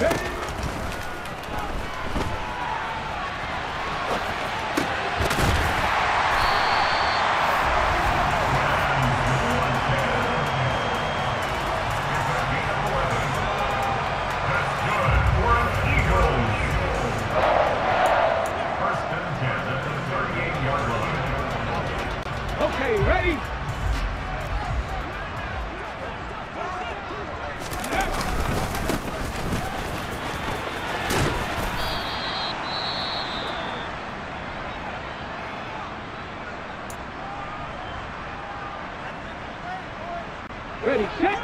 Ready? Ready, check.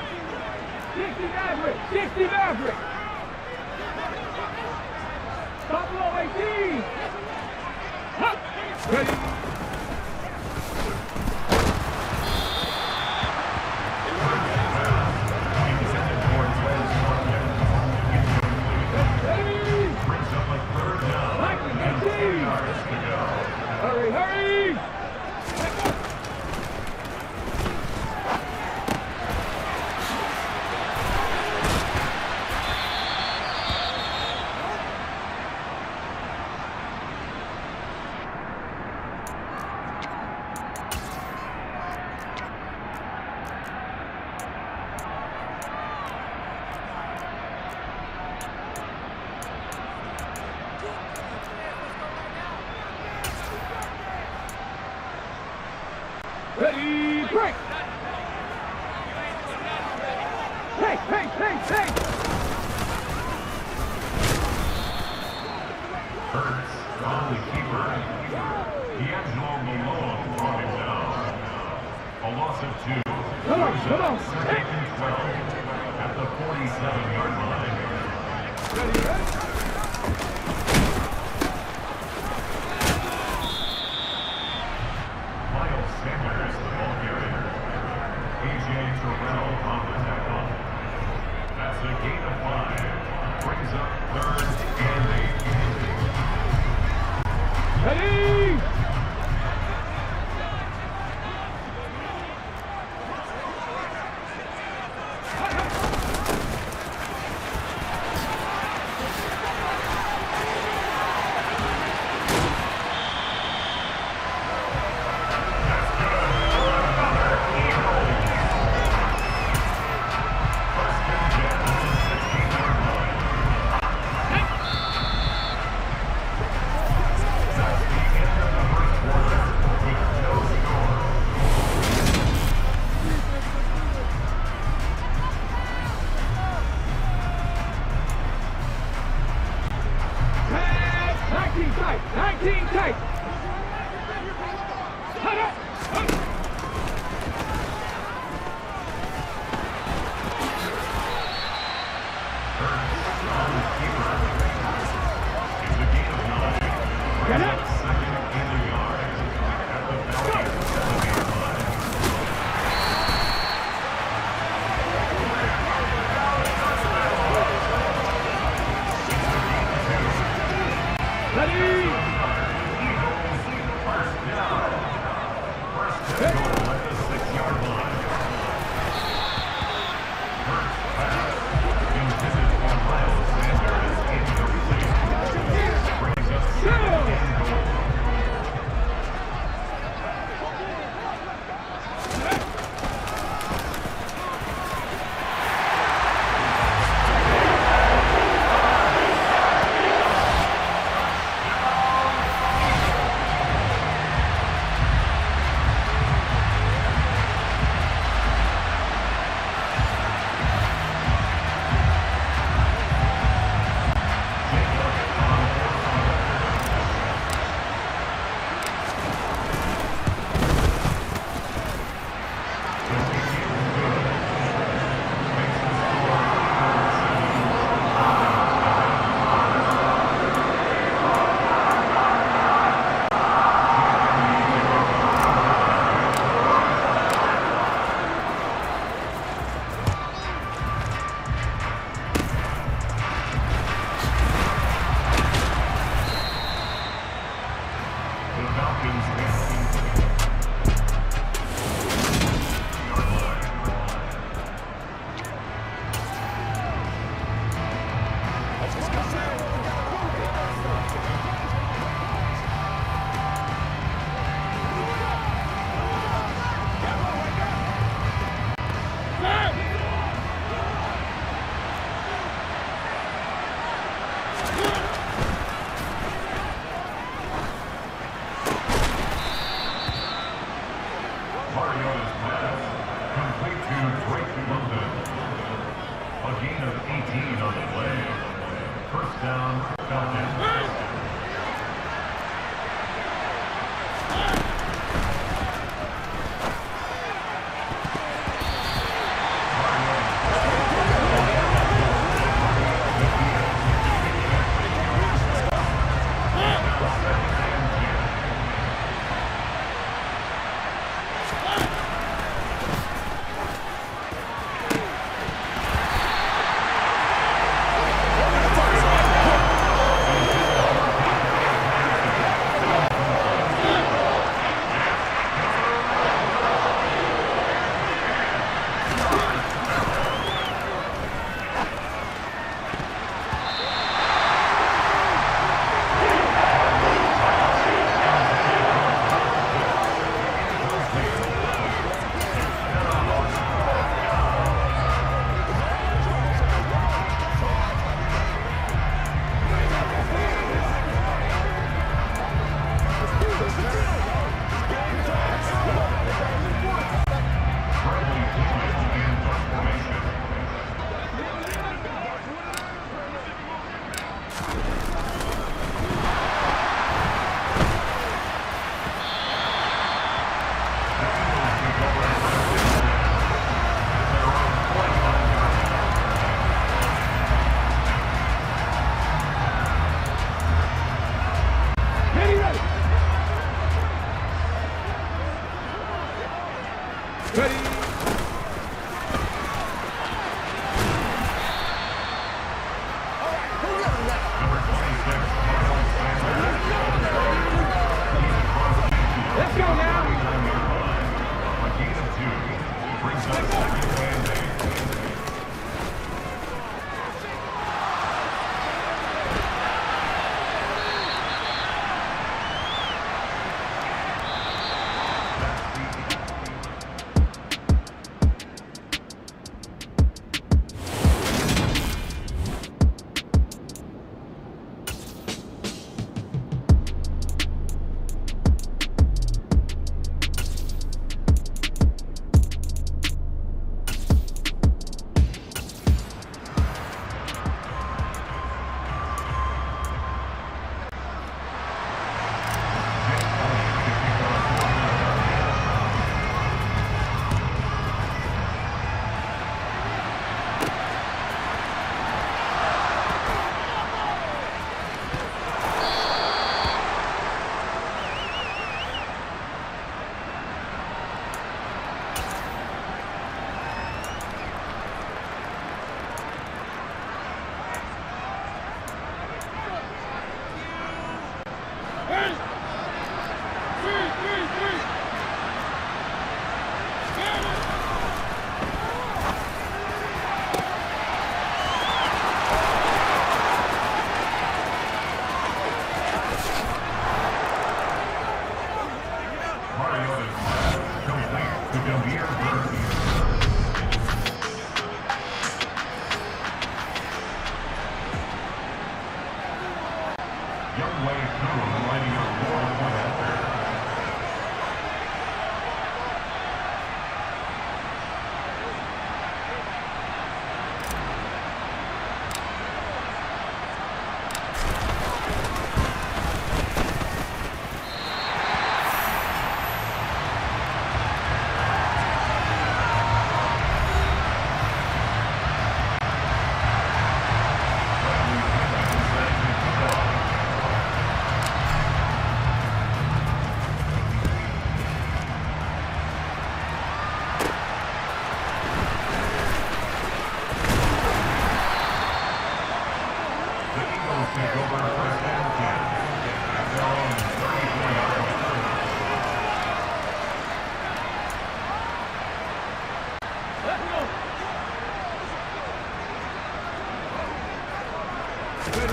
60 Maverick, 60 Maverick. Buffalo 18. Hey, hey, hey, hey! Hurts on the keeper. DeAngelo Malone brought it down. A loss of two. Come on, come on. Second and 12 at the 47-yard line. Ready, ready? Ready? Ready. Toyota. Go where the Demir Bird.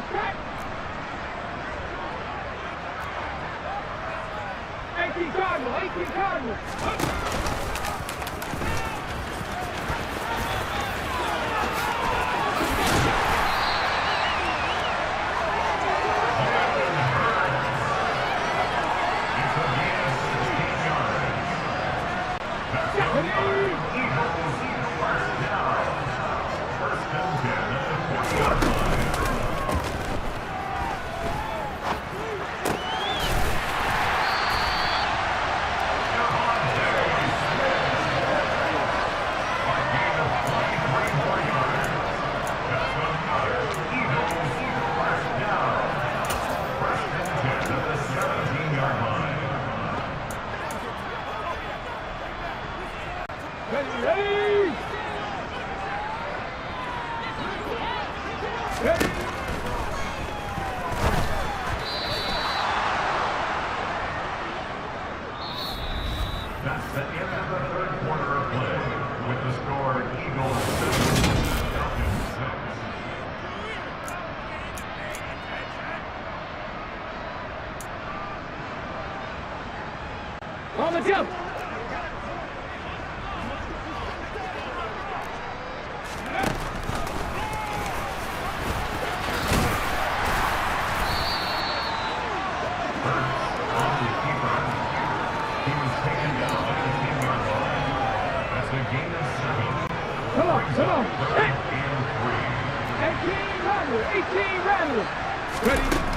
go. Anti-cardinal, anti-cardinal. On the jump. On the keeper. He was taken down at the 10-yard line. That's a gain of seven. Come on, come on. Third Hey, and three. 18 Rattler, 18 Rattler. Ready.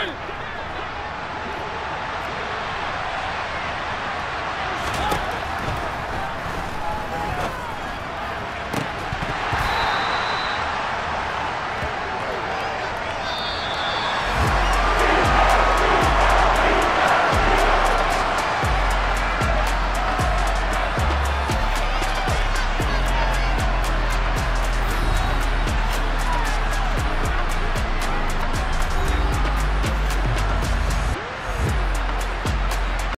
Good.